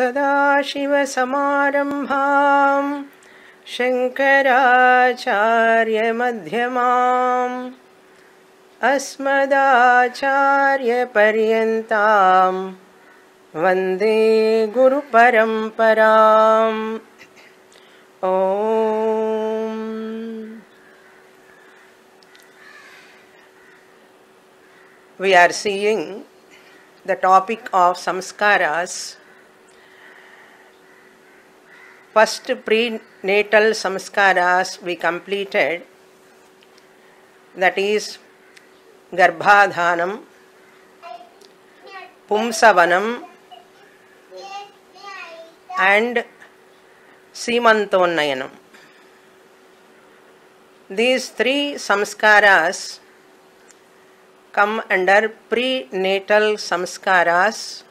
सदाशिवसमारम्भाम् शङ्कराचार्यमध्यमाम् अस्मदाचार्यपर्यन्तां वन्दे गुरुपरम्पराम् ॐ we are seeing the topic of samskaras. First prenatal samskaras we completed, that is Garbhadhanam, Pumsavanam, and Simantonayanam. These three samskaras come under prenatal samskaras.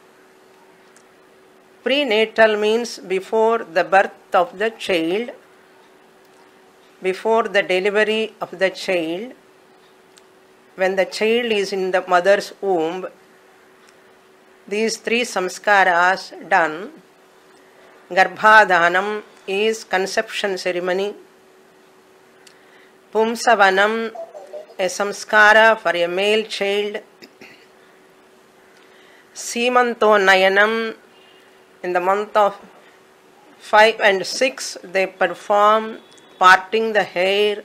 Prenatal means before the birth of the child, before the delivery of the child, when the child is in the mother's womb, these three samskaras done. Garbhadhanam is conception ceremony. Pumsavanam a samskara for a male child. Simanto Nayanam in the month of 5 and 6 they perform parting the hair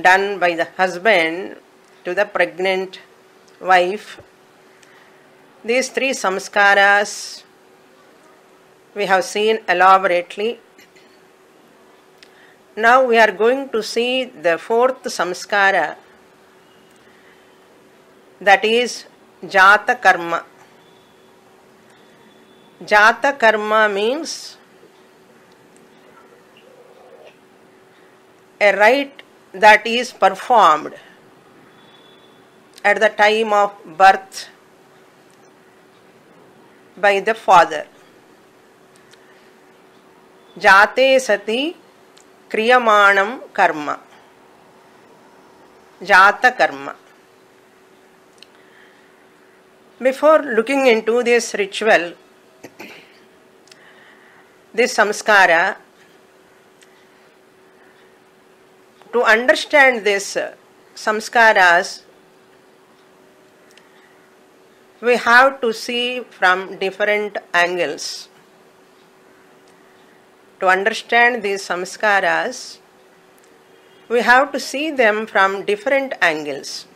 done by the husband to the pregnant wife. These three samskaras we have seen elaborately now we are going to see the fourth samskara that is jata karma. Jata karma means a rite that is performed at the time of birth by the father. Jate sati kriyamanam karma. Jata karma. Before looking into this ritual, this samskara, to understand this uh, samskaras, we have to see from different angles. To understand these samskaras, we have to see them from different angles.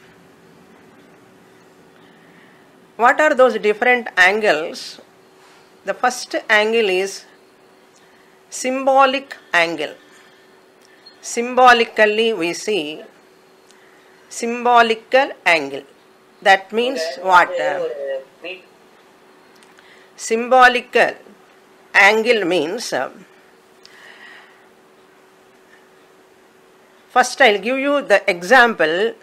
What are those different angles? The first angle is symbolic angle. Symbolically, we see symbolical angle. That means what? Symbolical angle means uh, First, I'll give you the example.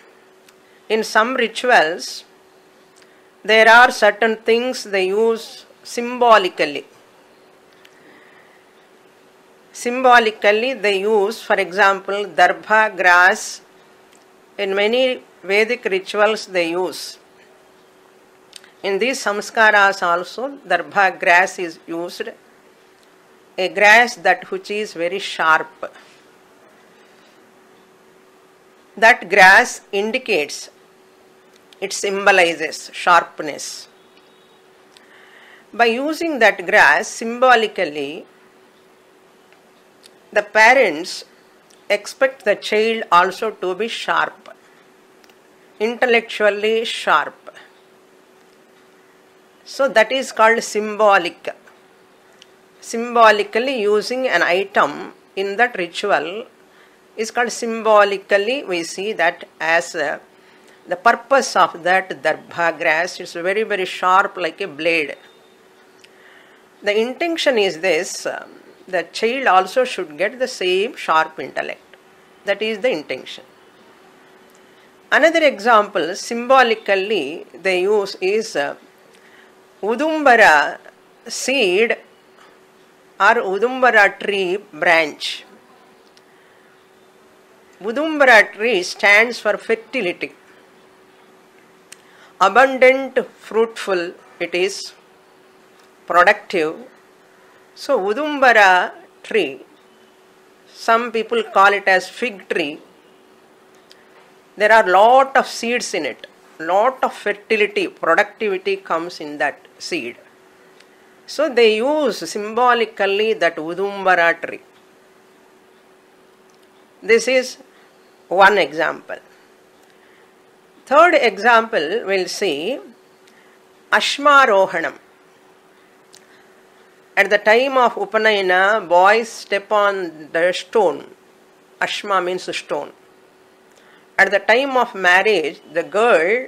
In some rituals, there are certain things they use symbolically. Symbolically, they use, for example, darbha grass. In many Vedic rituals, they use. In these samskaras also, darbha grass is used. A grass that which is very sharp that grass indicates, it symbolizes sharpness. By using that grass symbolically, the parents expect the child also to be sharp, intellectually sharp. So that is called symbolic. Symbolically using an item in that ritual is called symbolically we see that as uh, the purpose of that darbha grass is very very sharp like a blade the intention is this uh, the child also should get the same sharp intellect. That is the intention. Another example symbolically they use is uh, udumbara seed or udumbara tree branch. Udumbara tree stands for fertility. Abundant, fruitful, it is productive, So, Udumbara tree, some people call it as fig tree. There are lot of seeds in it. Lot of fertility, productivity comes in that seed. So they use symbolically that Udumbara tree. This is one example. Third example, we'll see Ashmarohanam. At the time of Upanayana, boys step on the stone. Ashma means stone. At the time of marriage, the girl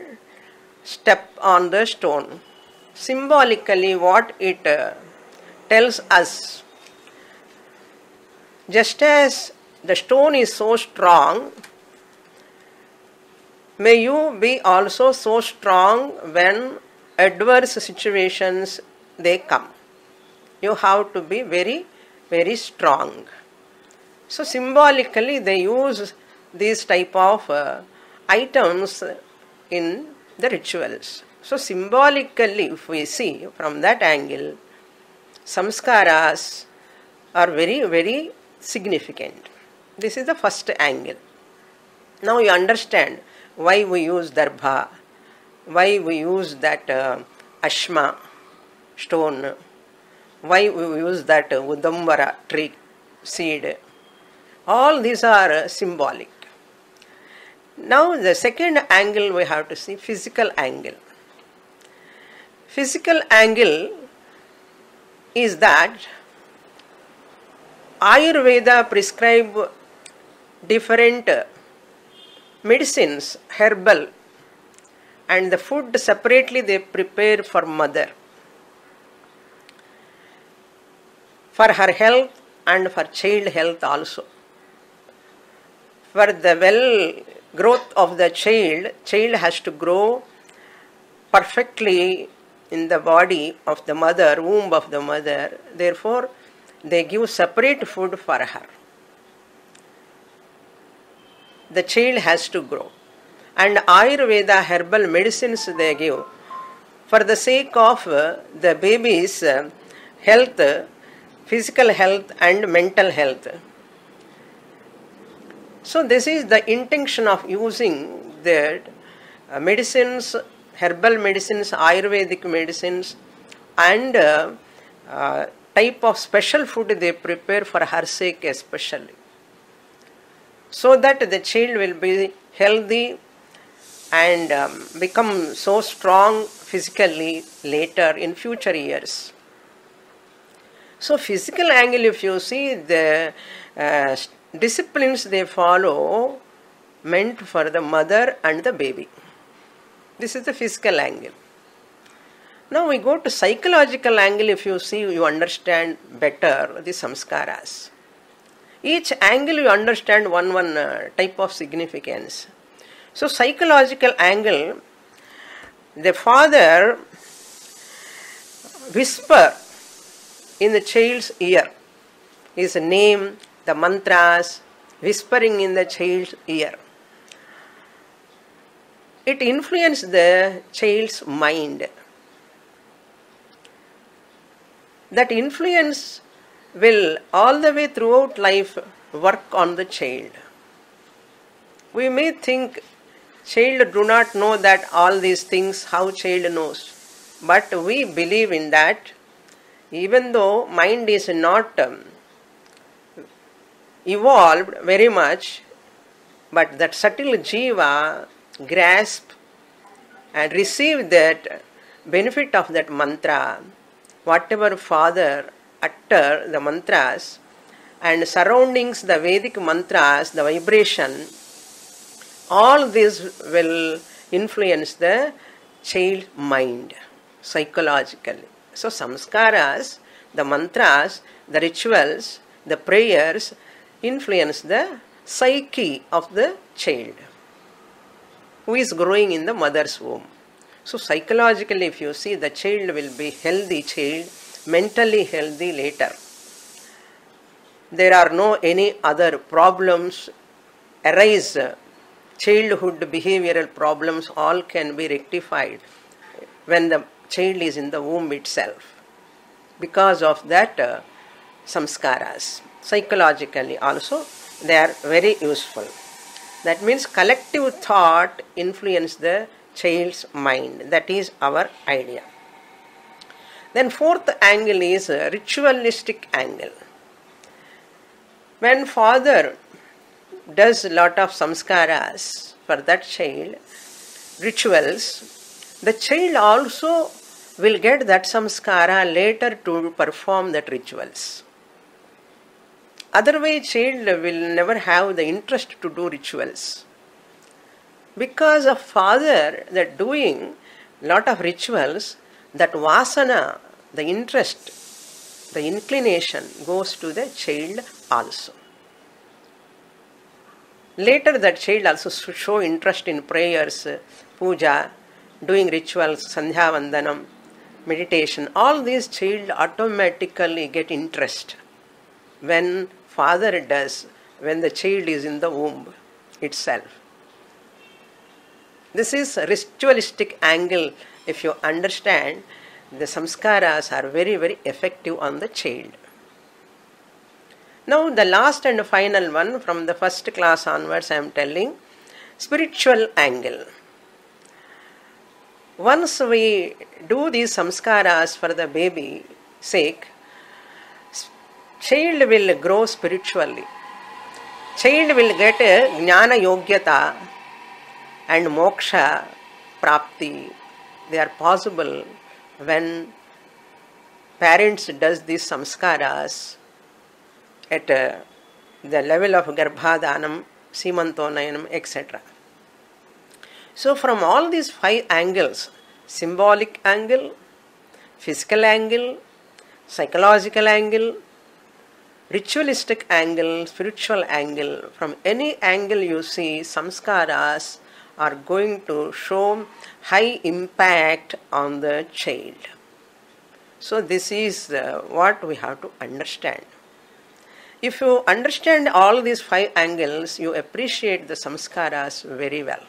step on the stone. Symbolically, what it uh, tells us, just as the stone is so strong, may you be also so strong when adverse situations they come you have to be very, very strong. So symbolically they use these type of uh, items in the rituals. So symbolically if we see from that angle, samskaras are very, very significant. This is the first angle. Now you understand why we use darbha, why we use that uh, ashma stone why we use that uh, Udumbara tree seed. All these are uh, symbolic. Now the second angle we have to see physical angle. Physical angle is that Ayurveda prescribe different uh, medicines, herbal, and the food separately they prepare for mother. For her health and for child health also. For the well growth of the child, child has to grow perfectly in the body of the mother, womb of the mother. Therefore, they give separate food for her. The child has to grow. And Ayurveda herbal medicines they give for the sake of the baby's health physical health and mental health. So, this is the intention of using the uh, medicines, herbal medicines, Ayurvedic medicines, and uh, uh, type of special food they prepare for her sake, especially. So that the child will be healthy and um, become so strong physically later in future years. So, physical angle, if you see the uh, disciplines they follow, meant for the mother and the baby. This is the physical angle. Now we go to psychological angle. If you see, you understand better the samskaras. Each angle you understand one one uh, type of significance. So psychological angle, the father whisper in the child's ear. His name, the mantras, whispering in the child's ear. It influences the child's mind. That influence will all the way throughout life work on the child. We may think child do not know that all these things how child knows but we believe in that even though mind is not um, evolved very much, but that subtle jiva grasp and receive that benefit of that mantra, whatever father utter the mantras and surroundings the Vedic mantras, the vibration, all this will influence the child mind psychologically. So, samskaras, the mantras, the rituals, the prayers influence the psyche of the child who is growing in the mother's womb. So, psychologically, if you see, the child will be healthy child, mentally healthy later. There are no any other problems arise. Childhood behavioral problems all can be rectified when the child is in the womb itself. Because of that uh, samskaras. Psychologically also, they are very useful. That means collective thought influence the child's mind. That is our idea. Then fourth angle is a ritualistic angle. When father does a lot of samskaras for that child, rituals, the child also will get that samskara later to perform that rituals. Otherwise, child will never have the interest to do rituals. Because of father that doing lot of rituals, that vasana, the interest, the inclination goes to the child also. Later, that child also show interest in prayers, puja, doing rituals, sandhya vandanam, meditation. All these child automatically get interest when father does, when the child is in the womb itself. This is a ritualistic angle. If you understand, the samskaras are very, very effective on the child. Now, the last and final one from the first class onwards, I am telling spiritual angle. Once we do these samskaras for the baby sake, child will grow spiritually. Child will get jnana yogyata and moksha prapti. They are possible when parents does these samskaras at uh, the level of Garbhadhanam, Simantonayanam, etc. So, from all these five angles symbolic angle, physical angle, psychological angle, ritualistic angle, spiritual angle, from any angle you see, samskaras are going to show high impact on the child. So, this is uh, what we have to understand. If you understand all these five angles, you appreciate the samskaras very well.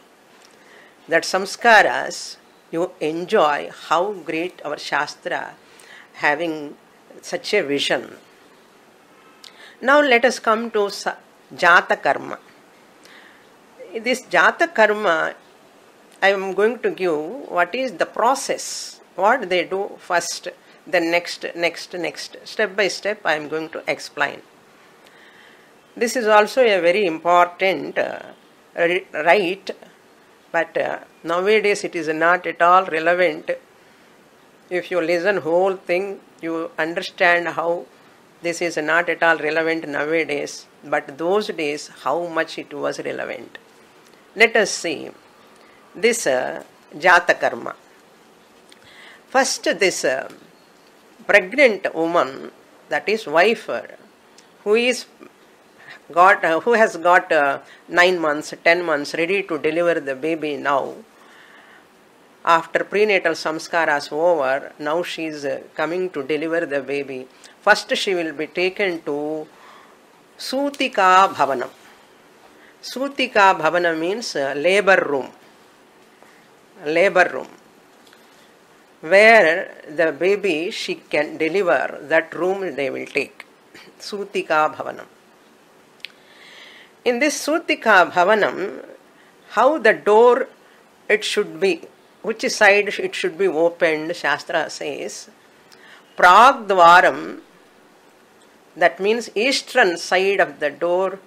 That samskaras, you enjoy how great our Shastra having such a vision. Now let us come to Jata Karma. This Jata Karma, I am going to give what is the process, what they do first, then next, next, next. Step by step, I am going to explain. This is also a very important uh, rite, but uh, nowadays it is not at all relevant. If you listen whole thing, you understand how this is not at all relevant nowadays. But those days, how much it was relevant. Let us see this uh, Jata Karma. First, this uh, pregnant woman, that is wife, who is got uh, who has got uh, 9 months 10 months ready to deliver the baby now? After prenatal samskaras over now she is uh, coming to deliver the baby. First she will be taken to sutika bhavanam. Sutika bhavanam means uh, labor room. Labor room. Where the baby she can deliver that room they will take. Sutika bhavanam in this Sutika Bhavanam, how the door it should be, which side it should be opened, Shastra says, Pragdvaram, that means eastern side of the door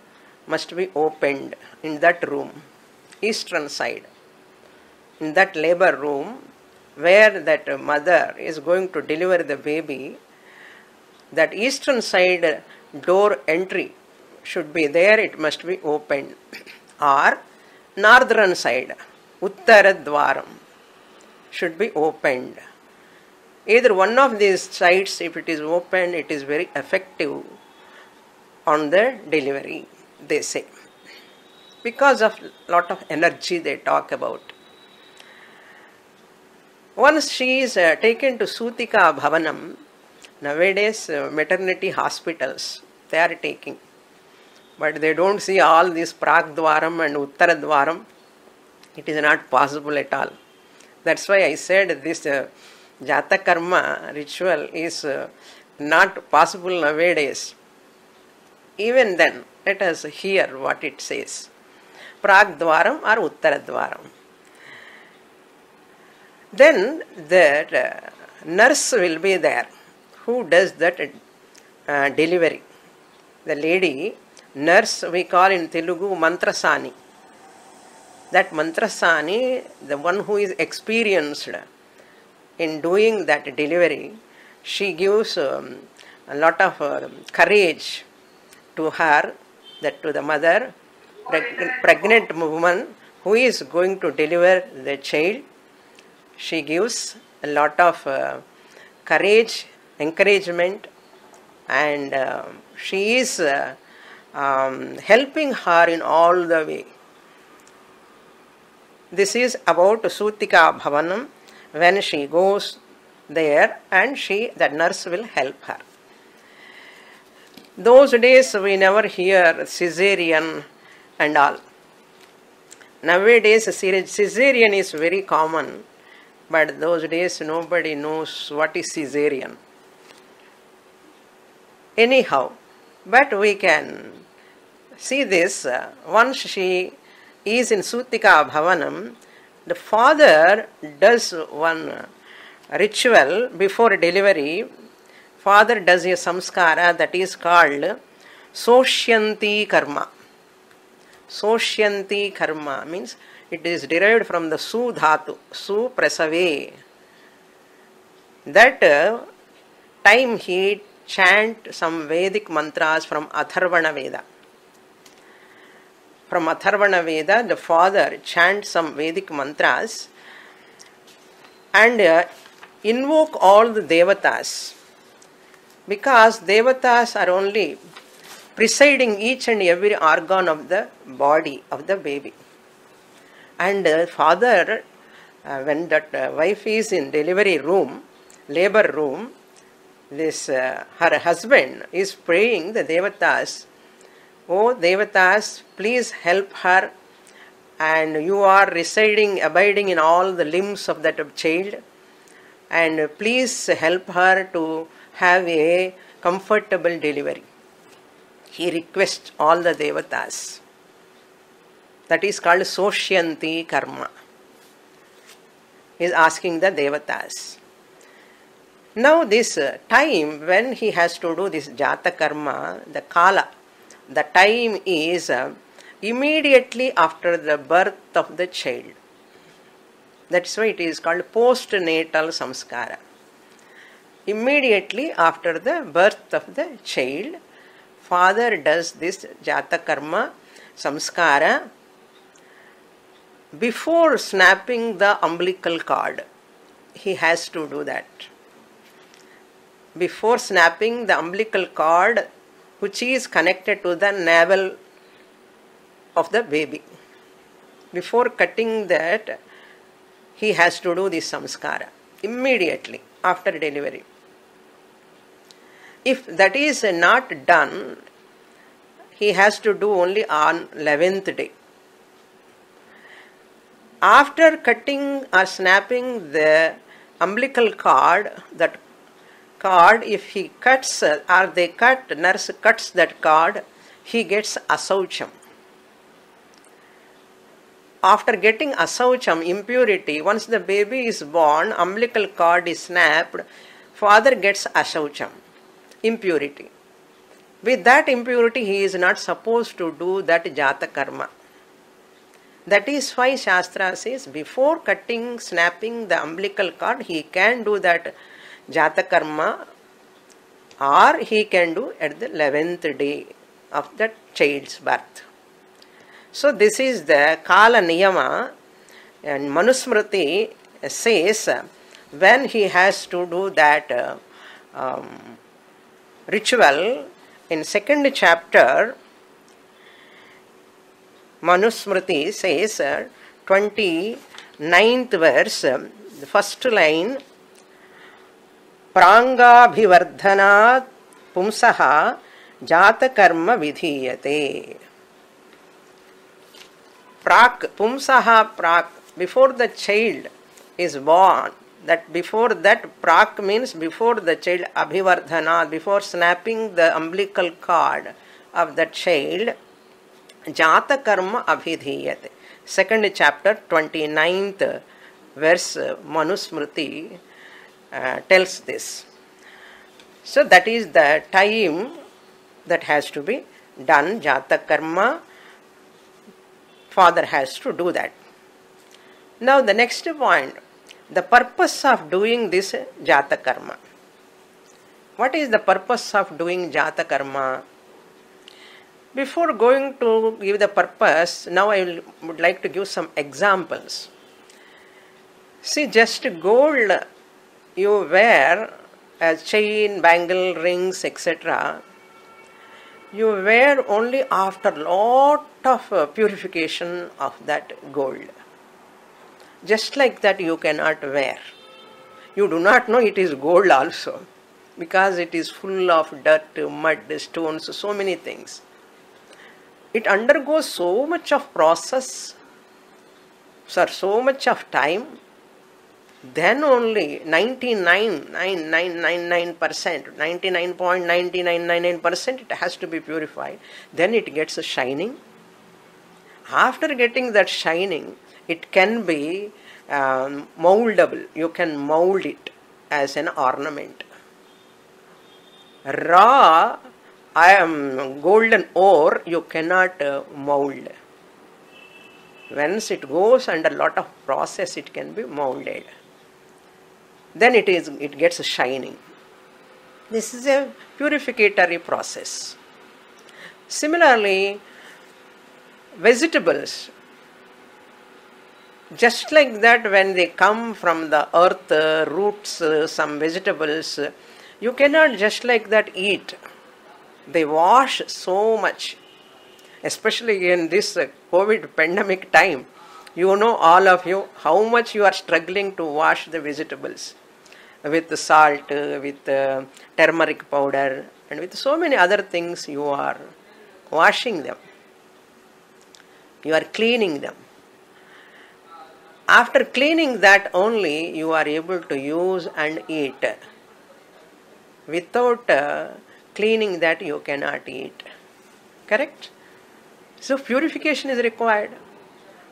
must be opened in that room, eastern side. In that labor room, where that mother is going to deliver the baby, that eastern side door entry should be there, it must be opened. or northern side, Uttaradwaram should be opened. Either one of these sides, if it is opened, it is very effective on the delivery, they say. Because of lot of energy they talk about. Once she is uh, taken to Sutika Bhavanam, nowadays uh, maternity hospitals, they are taking but they don't see all this Pragdwaram and Uttaradwaram. It is not possible at all. That's why I said this uh, Jata Karma ritual is uh, not possible nowadays. Even then, let us hear what it says. Pragdvaram or Uttaradvaram. Then the uh, nurse will be there who does that uh, delivery. The lady, nurse, we call in Telugu Mantrasani. That Mantrasani, the one who is experienced in doing that delivery, she gives um, a lot of uh, courage to her, that to the mother, preg- pregnant woman who is going to deliver the child. She gives a lot of uh, courage, encouragement, and uh, she is uh, um, helping her in all the way. This is about Sutika Bhavanam when she goes there and she the nurse will help her. Those days we never hear cesarean and all. Nowadays cesarean is very common, but those days nobody knows what is cesarean. Anyhow, but we can see this uh, once she is in Sutika Bhavanam, the father does one ritual before delivery. Father does a samskara that is called Soshyanti Karma. Soshyanti Karma means it is derived from the Su Dhatu, Su Prasave. That uh, time he chant some Vedic mantras from Atharvana Veda. From Atharvana Veda, the father chants some Vedic mantras and uh, invoke all the devatas because devatas are only presiding each and every organ of the body of the baby. And uh, father, uh, when that uh, wife is in delivery room, labor room, this uh, her husband is praying the devatas oh devatas please help her and you are residing abiding in all the limbs of that child and please help her to have a comfortable delivery. He requests all the devatas. That is called soshyanti karma. He is asking the devatas. Now, this time when he has to do this jata karma, the kala, the time is uh, immediately after the birth of the child. That's why it is called postnatal samskara. Immediately after the birth of the child, father does this jata karma samskara before snapping the umbilical cord. He has to do that before snapping the umbilical cord which is connected to the navel of the baby. Before cutting that, he has to do this samskara immediately after delivery. If that is not done, he has to do only on 11th day. After cutting or snapping the umbilical cord, that cord, if he cuts uh, or they cut, nurse cuts that cord, he gets asaucham. After getting asaucham, impurity, once the baby is born, umbilical cord is snapped, father gets asaucham, impurity. With that impurity, he is not supposed to do that jata karma. That is why Shastra says before cutting, snapping the umbilical cord, he can do that jata karma or he can do at the 11th day of the child's birth. So this is the Kala Niyama and Manusmriti says when he has to do that uh, um, ritual in second chapter Manusmriti says uh, 29th verse the first line प्रांगाभिवर्धना पुंसा जातकर्म विधीयते प्राक, पुंसा प्राक before the child is born that before that Praak means before the child अभिवर्धना before snapping the umbilical cord of the child जातकर्म अभिधीयते। Second chapter twenty ninth verse Manusmriti. Uh, tells this. So that is the time that has to be done, jata karma. Father has to do that. Now the next point, the purpose of doing this jata karma. What is the purpose of doing jata karma? Before going to give the purpose, now I would like to give some examples. See, just gold you wear as chain, bangle, rings, etc. You wear only after lot of uh, purification of that gold. Just like that, you cannot wear. You do not know it is gold also because it is full of dirt, mud, stones, so many things. It undergoes so much of process, sir, so much of time then only 99.9999%, 99.9999% it has to be purified. Then it gets a shining. After getting that shining, it can be um, moldable. You can mold it as an ornament. Raw I am golden ore you cannot uh, mold. Once it goes under a lot of process, it can be molded then it is it gets shining. This is a purificatory process. Similarly vegetables just like that when they come from the earth roots some vegetables you cannot just like that eat. They wash so much. Especially in this covid pandemic time you know all of you how much you are struggling to wash the vegetables with salt, with uh, turmeric powder, and with so many other things, you are washing them. You are cleaning them. After cleaning that only, you are able to use and eat. Without uh, cleaning that, you cannot eat. Correct? So, purification is required.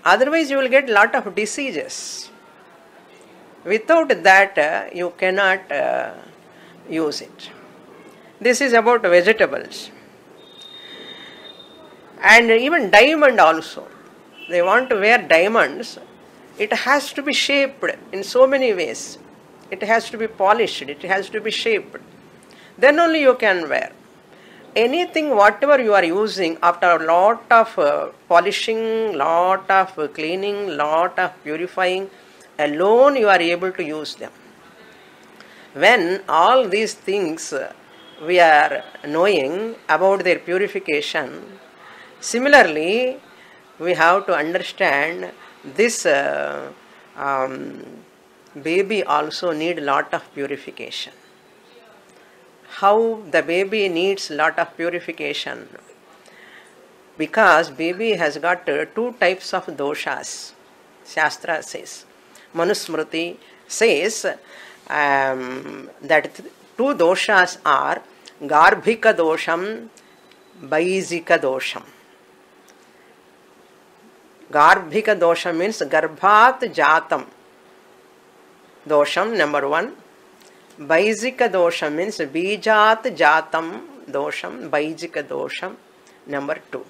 Otherwise, you will get lot of diseases Without that, uh, you cannot uh, use it. This is about vegetables. And even diamond also. They want to wear diamonds. It has to be shaped in so many ways. It has to be polished. It has to be shaped. Then only you can wear. Anything, whatever you are using, after a lot of uh, polishing, lot of cleaning, lot of purifying, alone you are able to use them. When all these things we are knowing about their purification, similarly, we have to understand this uh, um, baby also need lot of purification. How the baby needs lot of purification because baby has got uh, two types of doshas. Shastra says Manusmriti says um, that two doshas are Garbhika dosham, Baisika dosham. Garbhika dosham means Garbhat jatam dosham, number one. Baisika dosham means Bijat jatam dosham, Baisika dosham, number two.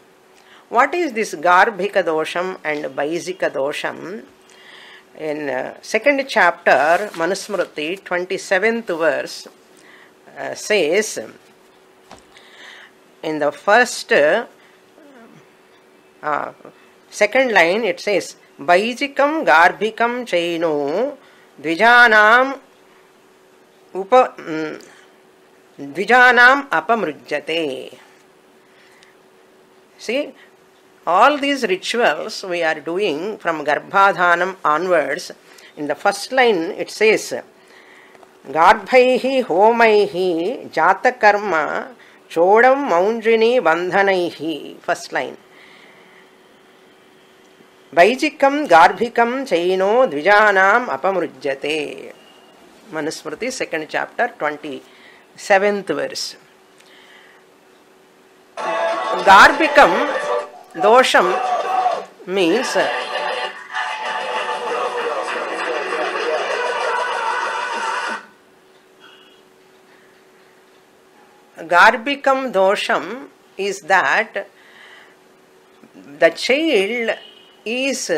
What is this Garbhika dosham and Baisika dosham? In uh, second chapter manusmriti 27th verse uh, says in the first uh, second line it says वैजिकं गार्भिकं चैनो द्विजानाम् उप द्विजानाम् अपमृज्यते see all these rituals we are doing from Garbhadhanam onwards, in the first line it says, Garbhaihi homaihi jatakarma chodam maunjini bandhanaihi. First line. వైజికం గార్భికం చైనో ద్విజానాం అపమృజ్యతే Manusmriti second chapter twenty seventh verse గార్భికం dosham means Garbhikam dosham is that the child is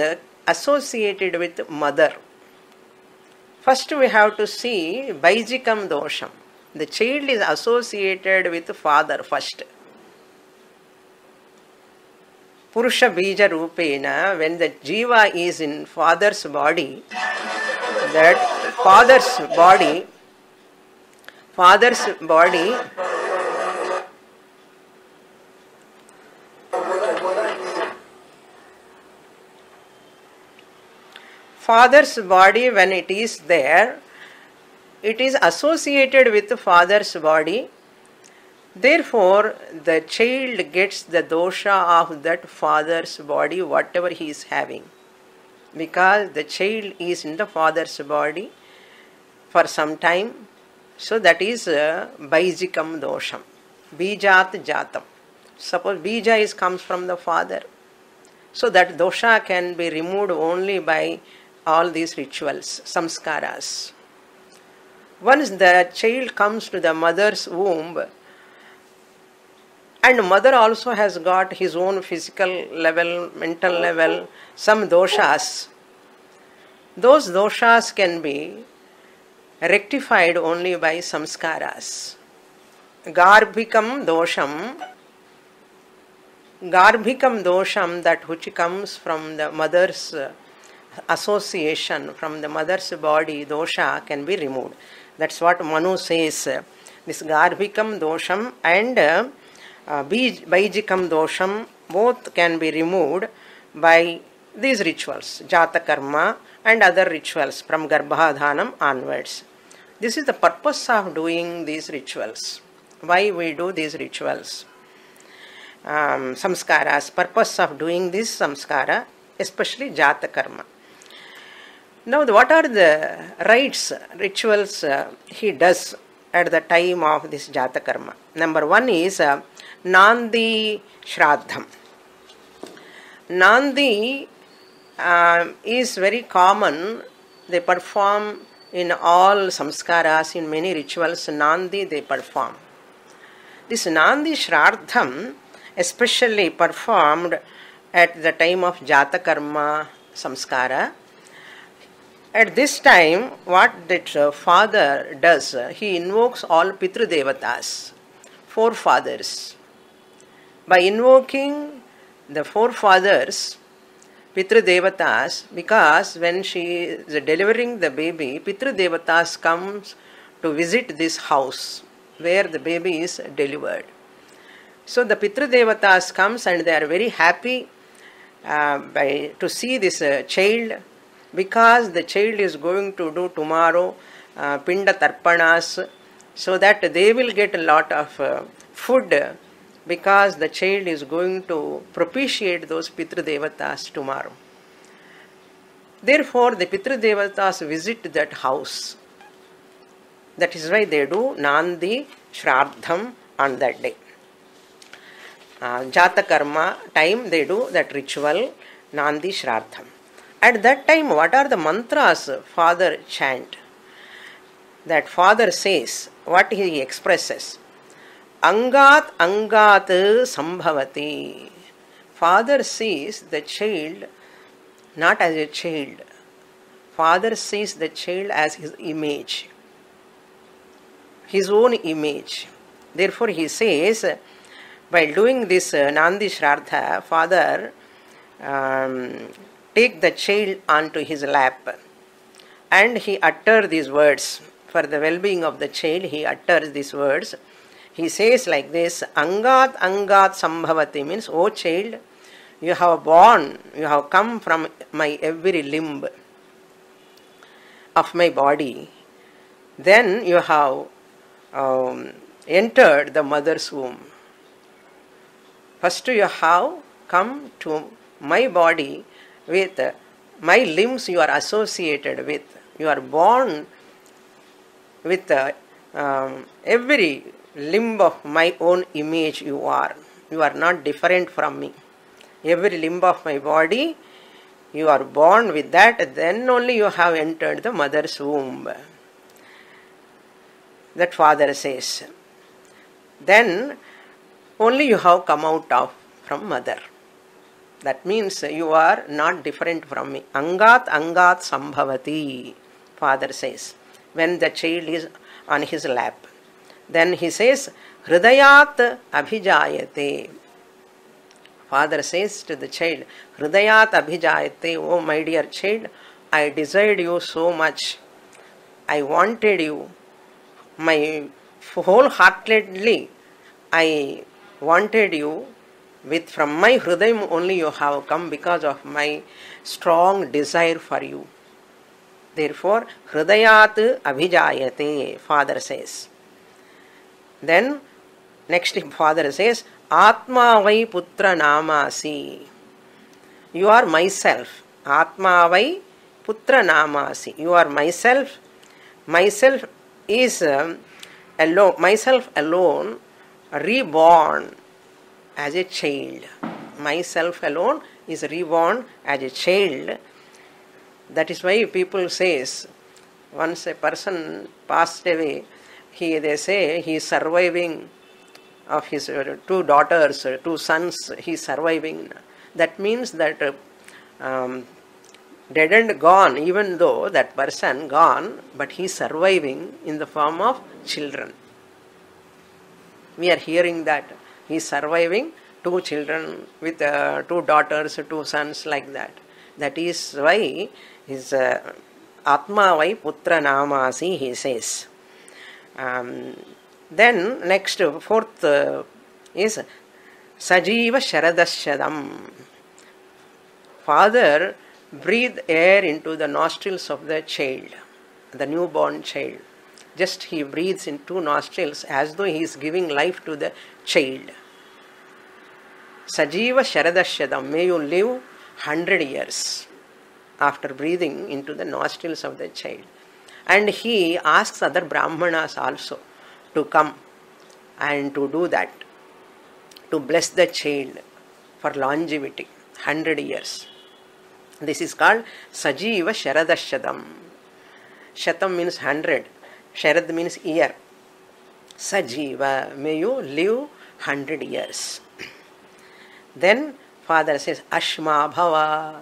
associated with mother. First, we have to see Baijikam dosham. The child is associated with father first. Purusha Bija Rupena, when the Jiva is in father's body, that father's body, father's body father's body when it is there it is associated with the father's body therefore the child gets the dosha of that father's body whatever he is having because the child is in the father's body for some time so that is uh, dosham bijat jatam suppose bija is comes from the father so that dosha can be removed only by all these rituals, samskaras. Once the child comes to the mother's womb, and mother also has got his own physical level, mental level, some doshas. Those doshas can be rectified only by samskaras. Garbhikam dosham, garbhikam dosham, that which comes from the mother's association from the mother's body, dosha can be removed. That's what Manu says. This Garbhikam dosham and uh, dosham both can be removed by these rituals, Jata Karma and other rituals from Garbhadhanam onwards. This is the purpose of doing these rituals. Why we do these rituals? Um, samskaras, purpose of doing this samskara, especially Jata Karma. Now, what are the rites, rituals uh, he does at the time of this Jata Karma? Number one is uh, Nandi Shraddham. Nandi uh, is very common. They perform in all samskaras, in many rituals, Nandi they perform. This Nandi Shraddham, especially performed at the time of Jata Karma samskara, at this time, what uh, father does, he invokes all Pitru Devatas, forefathers. By invoking the forefathers, Pitru Devatas, because when she is delivering the baby, Pitru Devatas comes to visit this house where the baby is delivered. So the Pitru Devatas comes and they are very happy uh, by to see this uh, child because the child is going to do tomorrow uh, pinda tarpanas so that they will get a lot of uh, food because the child is going to propitiate those pitru devatas tomorrow therefore the pitru devatas visit that house that is why they do nandi shraddham on that day uh, jata karma time they do that ritual nandi shraddham at that time, what are the mantras father chant? That father says, what he expresses. Angat angat sambhavati. Father sees the child not as a child. Father sees the child as his image, his own image. Therefore, he says, by doing this uh, Nandi Shraddha, Father um, take the child onto his lap. And he uttered these words. For the well being of the child, he utters these words. He says like this Angat Angat Sambhavati means, O child, you have born, you have come from my every limb of my body. Then you have um, entered the mother's womb. First, you have come to my body with my limbs you are associated with. You are born with uh, um, every limb of my own image you are. You are not different from me. Every limb of my body, you are born with that, then only you have entered the mother's womb. That father says. Then only you have come out of from mother. That means you are not different from me. Angat angat sambhavati, father says, when the child is on his lap. Then he says, Hridayat abhijayate. Father says to the child, Hridayat abhijayate, oh my dear child, I desired you so much. I wanted you. My wholeheartedly, I wanted you with from my hridayam only you have come because of my strong desire for you. Therefore, hridayat abhijayate, father says. Then, next father says, Atma vai putra namasi. You are myself. Atma vai putra namasi. You are myself. Myself is um, alone. Myself alone, reborn as a child. Myself alone is reborn as a child. That is why people says once a person passed away, he they say he is surviving of his uh, two daughters, uh, two sons, he is surviving. That means that uh, um, dead and gone, even though that person gone, but he is surviving in the form of children. We are hearing that he is surviving two children with uh, two daughters, two sons, like that. That is why his uh, Atma vai putra namasi, he says. Um, then next fourth uh, is Sajiva Sharadashadam. Father breathe air into the nostrils of the child, the newborn child. Just he breathes in two nostrils as though he is giving life to the child. Sajiva Sharadashadam, may you live hundred years after breathing into the nostrils of the child. And he asks other Brahmanas also to come and to do that, to bless the child for longevity, hundred years. This is called Sajiva Sharadashadam. Shatam means hundred, Sharad means year. Sajiva, may you live hundred years. Then father says, Ashma Bhava,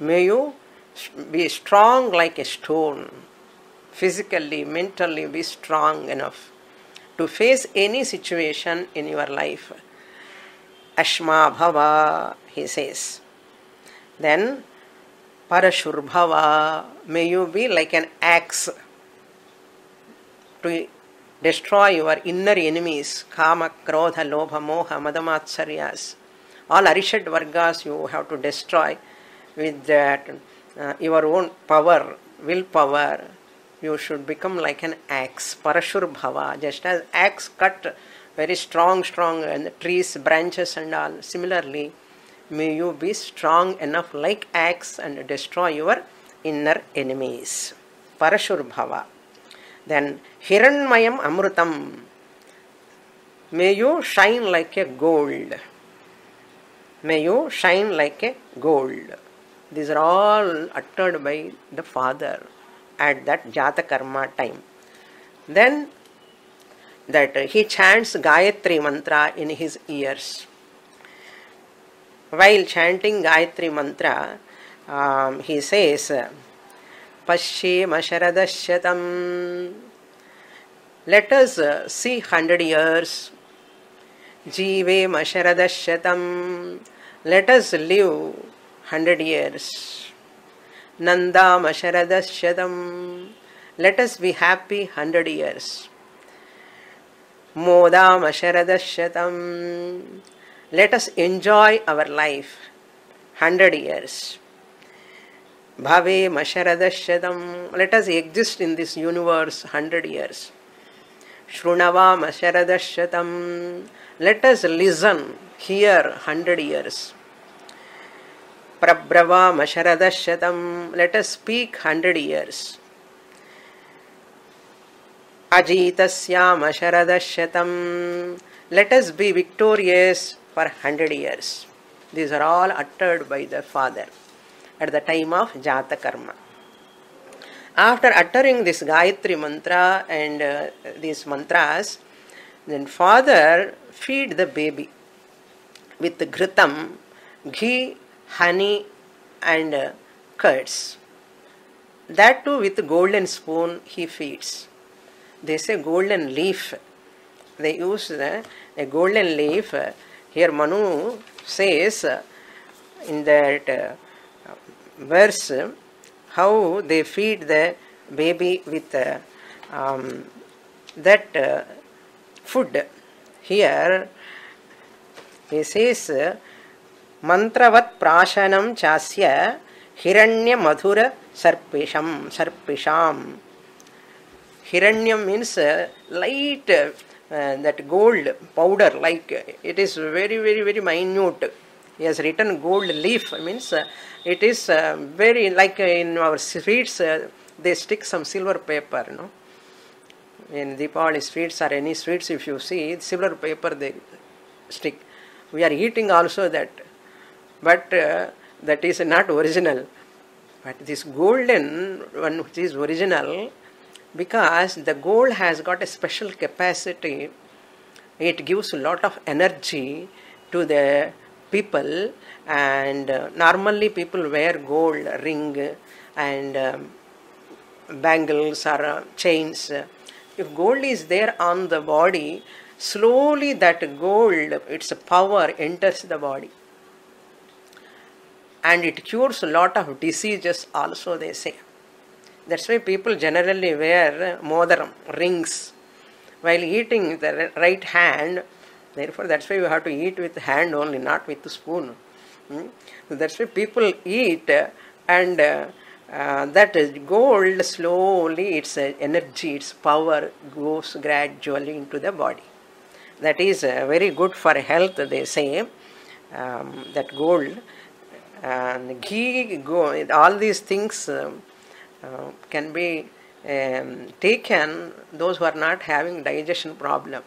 may you be strong like a stone, physically, mentally be strong enough to face any situation in your life. Ashma Bhava, he says. Then Parashurbhava, may you be like an axe to destroy your inner enemies, Kama, Krodha, Lobha, Moha, Madamatsariyas. All Arishad Vargas you have to destroy with that uh, your own power, willpower. You should become like an axe, Parashur Bhava, just as axe cut very strong, strong, and trees, branches, and all. Similarly, may you be strong enough like axe and destroy your inner enemies. Parashur Bhava. Then Hiranmayam Amrutam. May you shine like a gold. May you shine like a gold. These are all uttered by the father at that Jata Karma time. Then that he chants Gayatri mantra in his ears. While chanting Gayatri mantra, um, he says, Pashyema Sharadashyatam. Let us uh, see hundred years. Jivema Sharadashyatam. Let us live hundred years. Nandama Sharadashyatam. Let us be happy hundred years. Modama Sharadashyatam. Let us enjoy our life hundred years. Bhave Masharadashadam. Let us exist in this universe hundred years. Shrunava Masharadashatam. Let us Prabrava Masharadashatam. Let us speak hundred years. Ajitasyam Sharadashatam. Let us be victorious for hundred years. These are all uttered by the father at the time of Jata Karma. After uttering this Gayatri mantra and uh, these mantras, then father feed the baby with ghritam, ghee, honey, and uh, curds. That too with golden spoon he feeds. They say golden leaf. They use a golden leaf. Here Manu says in that uh, verse how they feed the baby with uh, um, that uh, food. Here he says chasya hiranya madhura sarpisham sarpisham hiranyam means uh, light uh, that gold powder like it is very very very minute he has written gold leaf means uh, it is uh, very like in our sweets uh, they stick some silver paper no in Deepavali sweets or any sweets if you see silver paper they stick we are eating also that but uh, that is not original. But this golden one which is original because the gold has got a special capacity it gives a lot of energy to the people. And uh, normally people wear gold ring and um, bangles or uh, chains. If gold is there on the body slowly that gold its power enters the body and it cures a lot of diseases also they say. That's why people generally wear modaram rings. While eating the right hand therefore that's why you have to eat with hand only not with the spoon. Hmm? that's why people eat and uh, uh, that gold slowly its uh, energy its power goes gradually into the body. That is uh, very good for health they say um, that gold and ghee go all these things um, uh, can be um, taken those who are not having digestion problem.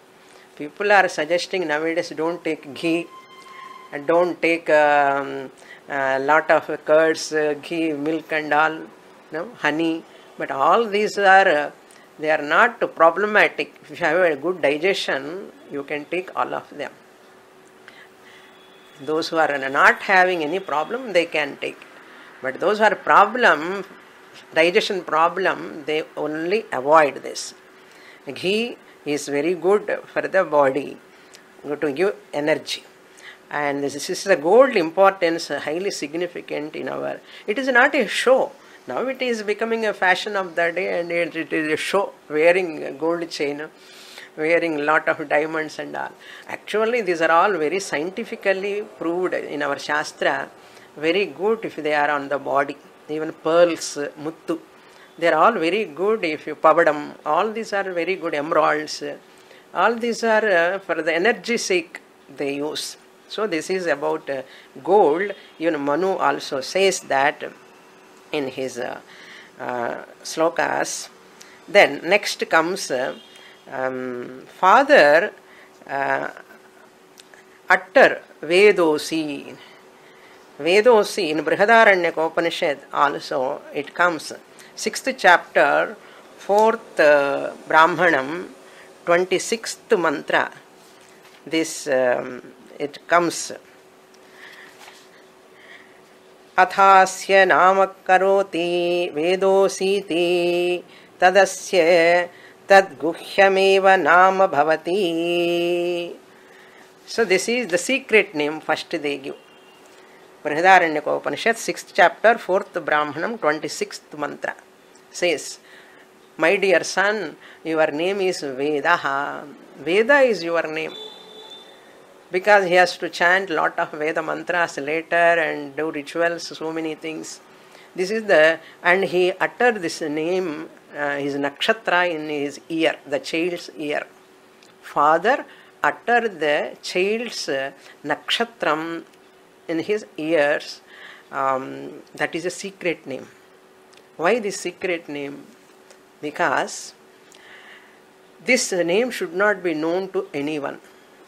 People are suggesting nowadays don't take ghee. And don't take um, a lot of curds uh, ghee milk and all no honey. But all these are uh, they are not problematic. If you have a good digestion you can take all of them those who are not having any problem they can take. But those who are problem digestion problem they only avoid this. Ghee is very good for the body to give energy. And this is the gold importance highly significant in our it is not a show. Now it is becoming a fashion of the day and it, it is a show wearing a gold chain wearing lot of diamonds and all. Actually, these are all very scientifically proved in our Shastra, very good if they are on the body. Even pearls, muttu, they are all very good if you pavadam, all these are very good emeralds. All these are uh, for the energy sake they use. So, this is about uh, gold. Even Manu also says that in his uh, uh slokas. Then, next comes uh, father uh, utter Vedosi. Vedosi in Brihadaranyaka Upanishad also it comes. Sixth chapter, fourth uh, Brahmanam, 26th mantra. This um, it comes. अथास्य नाम करोति वेदोऽसीति तदस्य तद्गुह्यमेव नाम भवती। So this is the secret name first they give Brihadaranyakopanishad six chapter fourth ब्राह्मणम twenty six मंत्र says my dear son your name is Veda Veda is your name because he has to chant lot of veda mantras later and do rituals, so many things. This is the, and he uttered this name uh, his nakshatra in his ear, the child's ear. Father uttered the child's uh, nakshatram in his ears. Um, that is a secret name. Why this secret name? Because This name should not be known to anyone.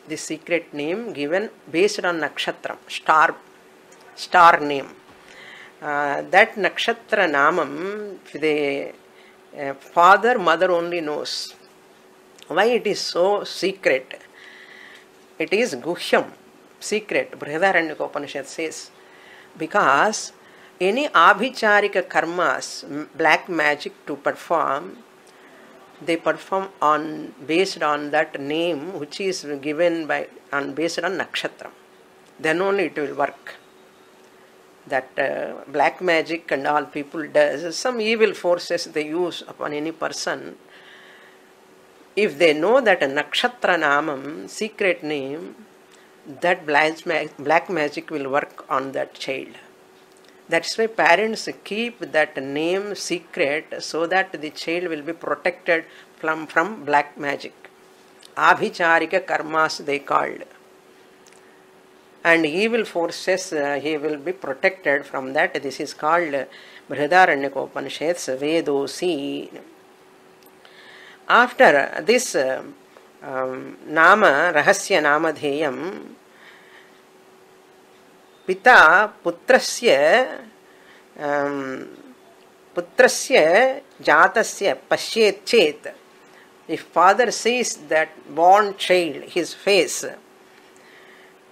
This secret name given based on nakshatram, star, star name. Uh, that nakshatra namam, the uh, father, mother only knows. Why it is so secret? It is guhyam, secret. Brihadaranyaka Upanishad says. Because any abhicharika karmas, black magic to perform, they perform on based on that name which is given by on based on nakshatra. Then only it will work. That uh, black magic and all people does some evil forces they use upon any person. If they know that a nakshatra namam, secret name, that black, magic will work on that child that's why parents keep that name secret so that the child will be protected from, from black magic. Abhicharika karmas they called And evil forces uh, he will be protected from that. This is called Brihadaranyaka Upanishads Vedosi. After this uh, um, Nama, Rahasya Namadheyam, पिता पुत्रस्य पुत्रस्य जातस्य पश्येत् चेत् if father sees that born child his face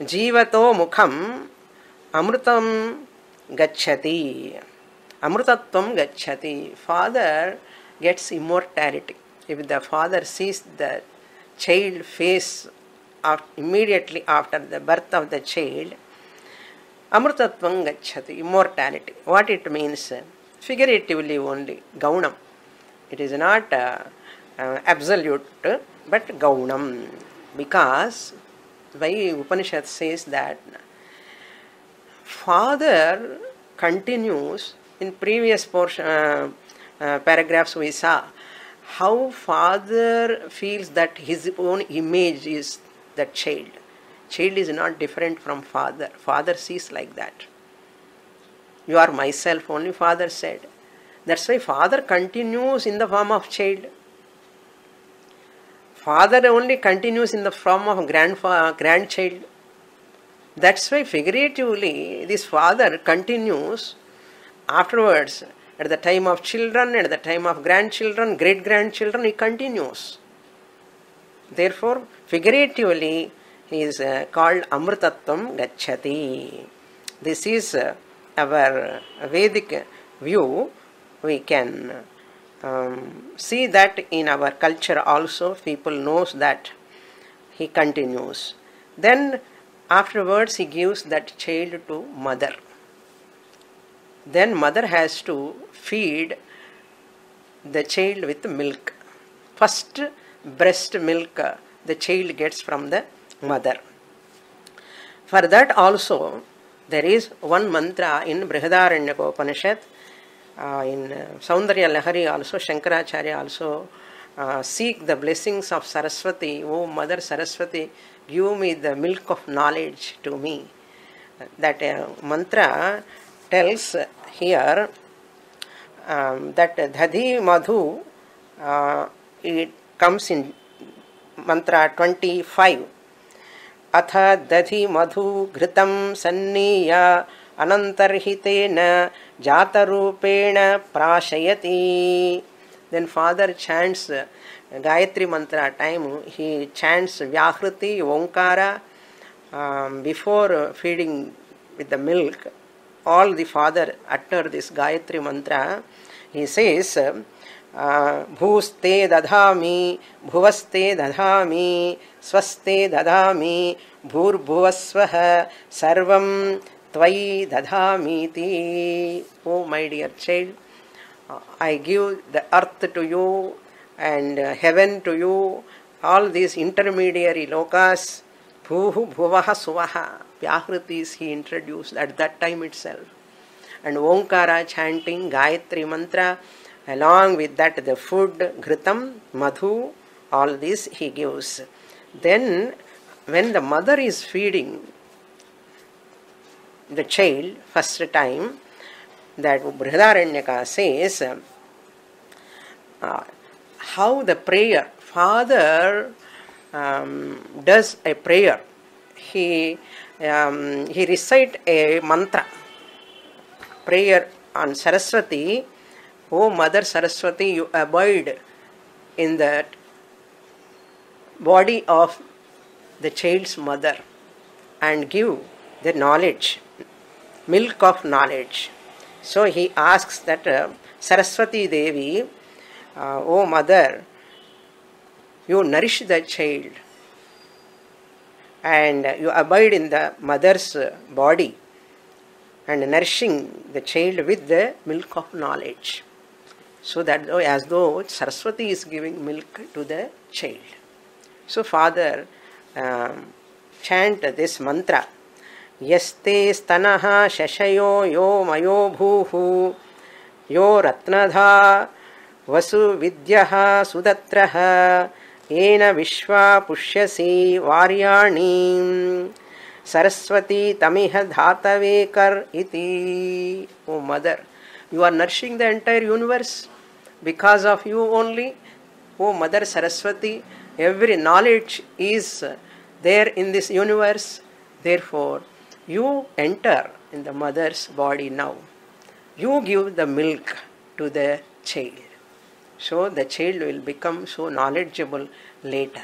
జీవతో ముఖం అమృతం గచ్చతి. అమృతత్వం గచ్చతి. Father gets immortality if the father sees the child face of immediately after the birth of the child అమృతత్వం గచ్చతి immortality what it means figuratively only గౌణం. It is not absolute but గౌణం. Because Why Upanishad says that father continues in previous portion uh, uh, paragraphs we saw how father feels that his own image is the child Child is not different from father. Father sees like that. You are myself, only father said. That's why father continues in the form of child. Father only continues in the form of grandfa- grandchild. That's why figuratively this father continues afterwards at the time of children, at the time of grandchildren, great grandchildren, he continues. Therefore, figuratively, he is uh, called Amrutatvam Gacchati. This is uh, our Vedic view. We can um, see that in our culture also. People knows that he continues. Then afterwards he gives that child to mother. Then mother has to feed the child with milk. First breast milk the child gets from the mother. For that also, there is one mantra in Brihadaranyaka Upanishad, uh, in uh, Saundarya Lahari also, Shankaracharya also uh, seek the blessings of Saraswati. Oh, Mother Saraswati, give me the milk of knowledge to me. That uh, mantra tells here um, that Dhadi Madhu, uh, it comes in mantra 25. अथ दधि मधु घृतं सन्नीय अनन्तर्हितेन जातरूपेण प्राशयति. Gayatri mantra time. He chants vyahruti onkara um, before feeding with the milk. All the father utter this gayatri mantra. He says भूस्ते दधामि भुवस्ते दधामि स्वस्ते दधामि भूर्भुवस्वः सर्वं त्वयि दधामीति ओ मै dear child I give the earth to you and uh, heaven to you, all these intermediary lokas, bhuhu bhuvaha suvaha, Vyahritis he introduced at that time itself. And Omkara chanting, Gayatri mantra, along with that the food ghritam madhu all this he gives then when the mother is feeding the child first time that Brihadaranyaka says uh, how the prayer father um, does a prayer. He um, he recite a mantra prayer on Saraswati. Oh Mother Saraswati, you abide in that body of the child's mother and give the knowledge, milk of knowledge. So he asks that uh, Saraswati Devi, uh, oh mother, you nourish the child and you abide in the mother's body and nourishing the child with the milk of knowledge. So that as though Saraswati is giving milk to the child. So father um, chant this mantra. यस्ते स्तनः शशयो यो मयो भूः यो रत्नधा वसुविद्यः सुदत्रः येन विश्वा पुष्यसि वार्याणि सरस्वती तमिह धातवे कर इति O mother you are nourishing the entire universe because of you only O mother Saraswati every knowledge is there in this universe. Therefore, you enter in the mother's body now. You give the milk to the child. So the child will become so knowledgeable later.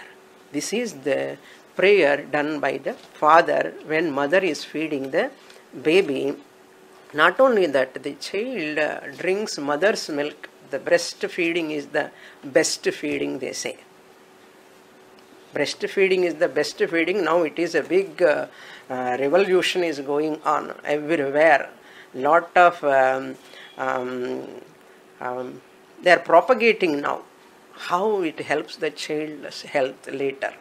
This is the prayer done by the father when mother is feeding the baby. Not only that, the child drinks mother's milk. The breastfeeding is the best feeding, they say breastfeeding is the best feeding. Now it is a big uh, uh, revolution is going on everywhere. Lot of um, um, um, they are propagating now how it helps the child's health later,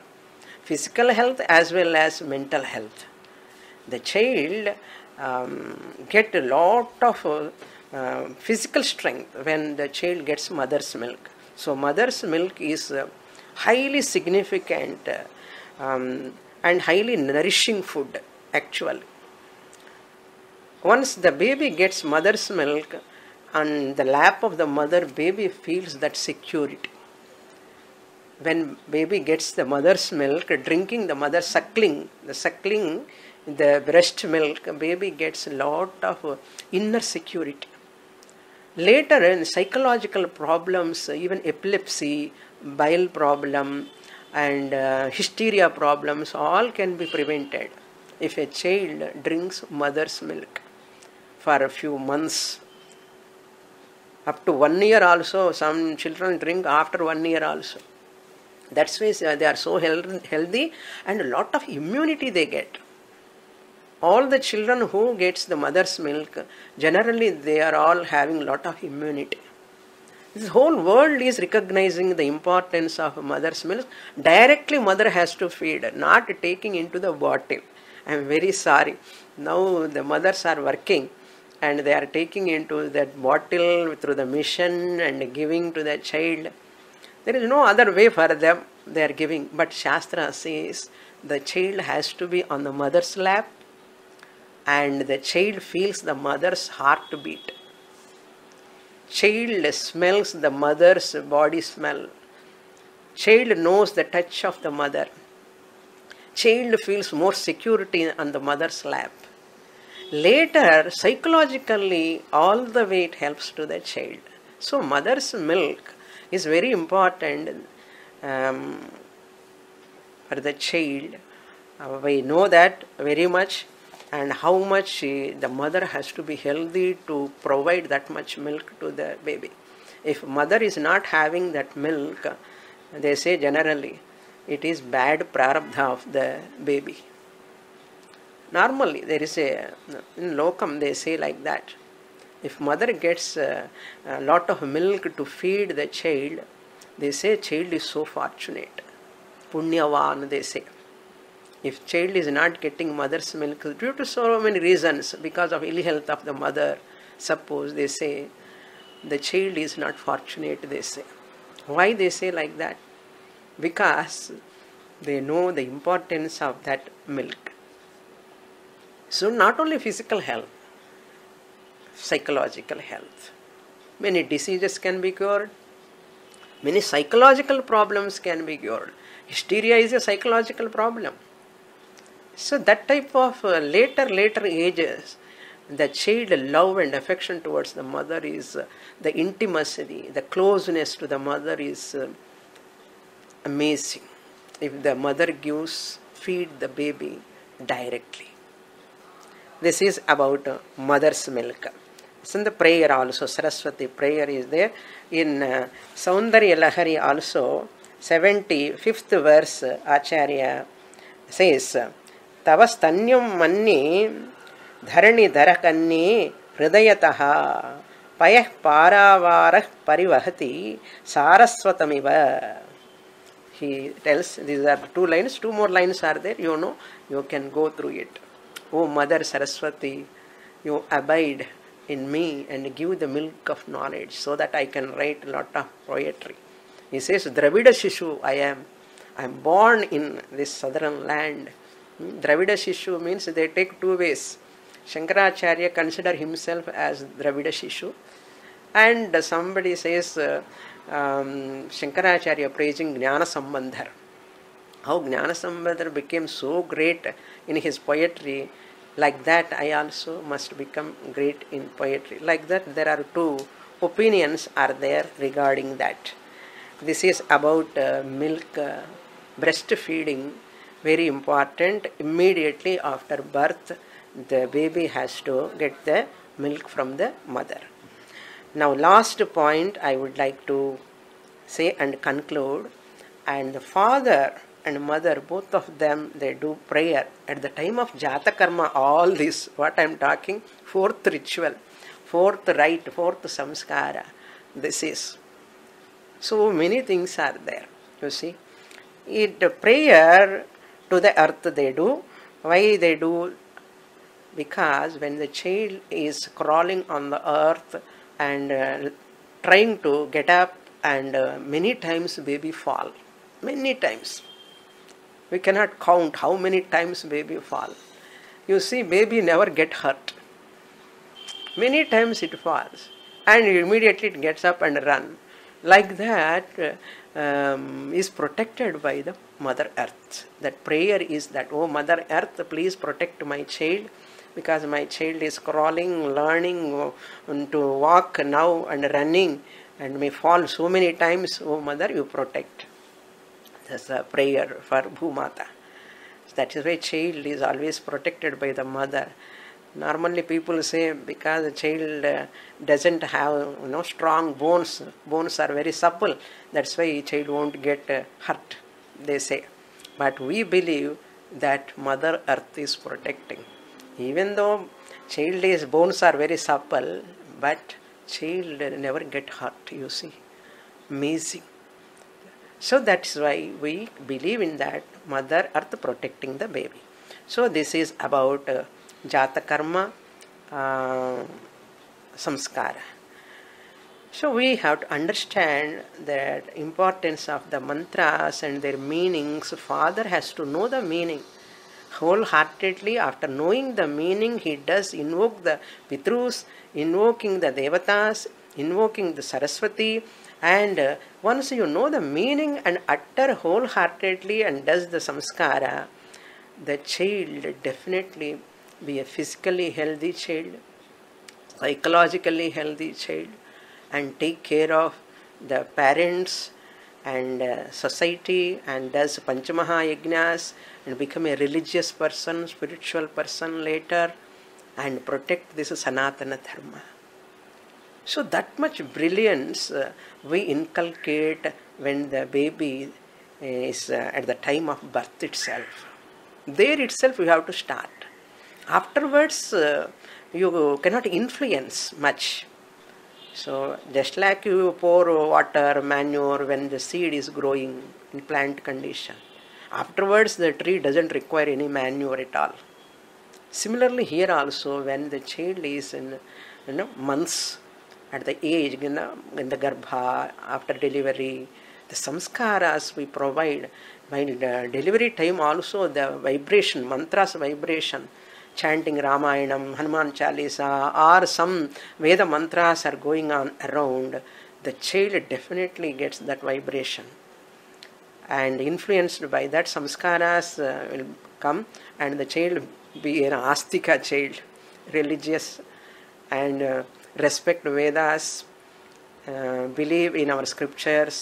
physical health as well as mental health. The child um, get a lot of uh, physical strength when the child gets mother's milk. So mother's milk is uh, highly significant um, and highly nourishing food actually. Once the baby gets mother's milk on the lap of the mother, baby feels that security. When baby gets the mother's milk, drinking the mother suckling, the suckling, the breast milk, baby gets a lot of inner security. Later, in psychological problems, even epilepsy, bile problem and uh, hysteria problems all can be prevented if a child drinks mother's milk for a few months. Up to one year also some children drink after one year also. That's why they are so healthy and a lot of immunity they get. All the children who gets the mother's milk generally they are all having lot of immunity this whole world is recognizing the importance of mother's milk. Directly, mother has to feed, not taking into the bottle. I am very sorry. Now the mothers are working and they are taking into that bottle through the mission and giving to the child. There is no other way for them. They are giving. But Shastra says the child has to be on the mother's lap and the child feels the mother's heartbeat Child smells the mother's body smell. Child knows the touch of the mother. Child feels more security on the mother's lap. Later, psychologically, all the way it helps to the child. So, mother's milk is very important um, for the child. Uh, we know that very much and how much the mother has to be healthy to provide that much milk to the baby. If mother is not having that milk, they say generally it is bad prarabdha of the baby. Normally, there is a in locum they say like that. If mother gets a, a lot of milk to feed the child, they say child is so fortunate. Punyavan, they say if child is not getting mother's milk due to so many reasons because of ill health of the mother suppose they say the child is not fortunate they say why they say like that because they know the importance of that milk so not only physical health psychological health many diseases can be cured Many psychological problems can be cured. Hysteria is a psychological problem. So that type of uh, later, later ages, the child love and affection towards the mother is uh, the intimacy, the closeness to the mother is uh, amazing. If the mother gives, feed the baby directly. This is about uh, mother's milk. So the prayer also, Saraswati prayer is there. In uh, Saundarya Lahari also, 75th verse, Acharya says, తవ స్తన్యం మన్ని ధరణి ధర కన్ని హృదయత పయ పారావార పరివహతి సారస్వతమివ he tells these are two lines two more lines are there you know you can go through it O mother Saraswati you abide in me and give the milk of knowledge so that I can write a lot of poetry. He says, Dravida Shishu, I am. I am born in this southern land Dravida Shishu means they take two ways. Shankaracharya consider himself as Dravida Shishu, and somebody says uh, um, Shankaracharya praising Jnana Sambandhar. How Jnana Sambandhar became so great in his poetry, like that I also must become great in poetry. Like that, there are two opinions are there regarding that. This is about uh, milk, uh, breastfeeding very important immediately after birth the baby has to get the milk from the mother. Now last point i would like to say and conclude and the father and mother both of them they do prayer. At the time of jata karma all this what i am talking fourth ritual fourth rite fourth samskara this is. So many things are there you see. It prayer to the earth they do. Why they do? Because when the child is crawling on the earth and uh, trying to get up, and uh, many times baby fall. Many times. We cannot count how many times baby fall. You see, baby never get hurt. Many times it falls, and immediately it gets up and run. Like that, um, is protected by the Mother Earth. That prayer is that, oh Mother Earth, please protect my child because my child is crawling, learning to walk now and running and may fall so many times. Oh Mother, you protect. That's a prayer for Bhumata. That is why child is always protected by the mother. Normally people say because the child uh, doesn't have you know strong bones, bones are very supple. That's why child won't get uh, hurt they say. But we believe that Mother Earth is protecting. Even though child's bones are very supple, but child never get hurt, you see. Amazing. So that's why we believe in that Mother Earth protecting the baby. So this is about uh, Jata Karma uh, Samskara. So we have to understand the importance of the mantras and their meanings. Father has to know the meaning wholeheartedly. After knowing the meaning, he does invoke the Pitrus, invoking the Devatas, invoking the Saraswati. And uh, once you know the meaning and utter wholeheartedly and does the samskara, the child definitely be a physically healthy child, psychologically healthy child and take care of the parents and uh, society and does Panchamaha and become a religious person, spiritual person later and protect this Sanatana Dharma. So that much brilliance uh, we inculcate when the baby is uh, at the time of birth itself. There itself you have to start. Afterwards, uh, you cannot influence much so just like you pour water, manure when the seed is growing in plant condition, afterwards the tree doesn't require any manure at all. Similarly here also when the child is in you know months at the age you know, in the garbha after delivery, the samskaras we provide while the uh, delivery time also the vibration mantras vibration chanting Ramayanam, Hanuman Chalisa, or some Veda mantras are going on around, the child definitely gets that vibration. And influenced by that samskaras uh, will come and the child be an astika child religious and uh, respect vedas uh, believe in our scriptures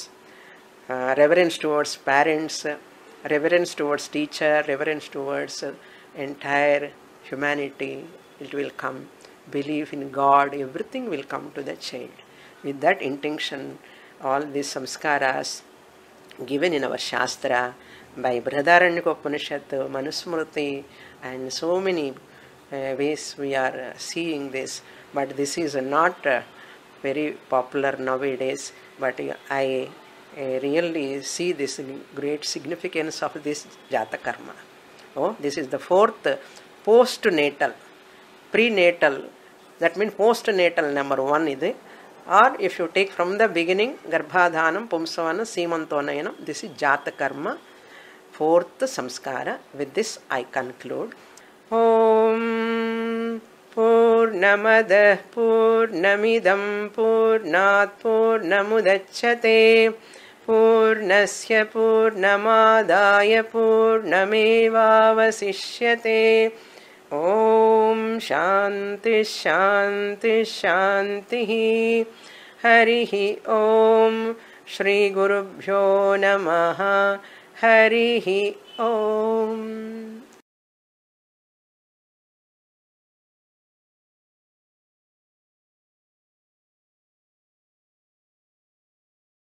uh, reverence towards parents uh, reverence towards teacher reverence towards uh, entire humanity it will come belief in god everything will come to the child with that intention all these samskaras given in our Shastra by Brihadaranyaka Upanishad, Manusmriti, and so many uh, ways we are uh, seeing this. But this is not uh, very popular nowadays. But I uh, really see this great significance of this Jata Karma. Oh, this is the fourth postnatal prenatal that mean postnatal number one ఇది. Or if you take from the beginning గర్భాధానం పుంసవనం సీమంతోనయనం this is జాతకర్మ fourth సంస్కార with this I conclude ఓం పూర్ణమద పూర్ణమిదం పూర్ణాత్ పూర్ణముదచ్చతే పూర్ణస్ పూర్ణమాదాయ పూర్ణమేవాశిష్యే ॐ शान्तिः शान्तिः शान्तिः। हरिः ॐ श्रीगुरुभ्यो नमः। हरिः ॐ